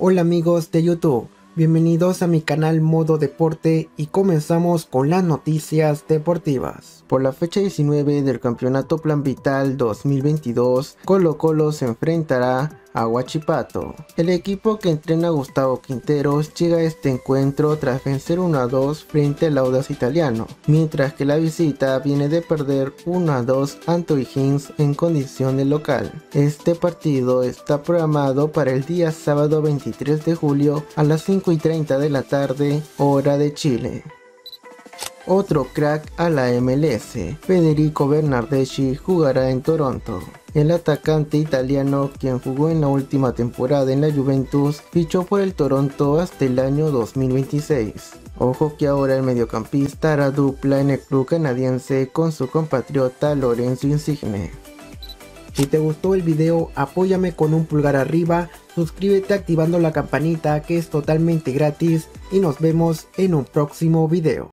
Hola amigos de YouTube, bienvenidos a mi canal Modo Deporte y comenzamos con las noticias deportivas. Por la fecha 19 del Campeonato Plan Vital 2022, Colo Colo se enfrentará a Huachipato. El equipo que entrena Gustavo Quinteros llega a este encuentro tras vencer 1 a 2 frente al Audas italiano, mientras que la visita viene de perder 1 a 2 ante O'Higgins en condición de local. Este partido está programado para el día sábado 23 de julio a las 5 y 30 de la tarde, hora de Chile. Otro crack a la MLS, Federico Bernardeschi jugará en Toronto. El atacante italiano, quien jugó en la última temporada en la Juventus, fichó por el Toronto hasta el año 2026. Ojo que ahora el mediocampista hará dupla en el club canadiense con su compatriota Lorenzo Insigne. Si te gustó el video, apóyame con un pulgar arriba, suscríbete activando la campanita que es totalmente gratis y nos vemos en un próximo video.